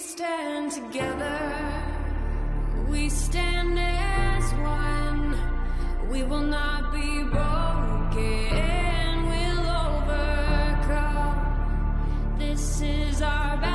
stand together, we stand as one, we will not be broken, we'll overcome. This is our battle.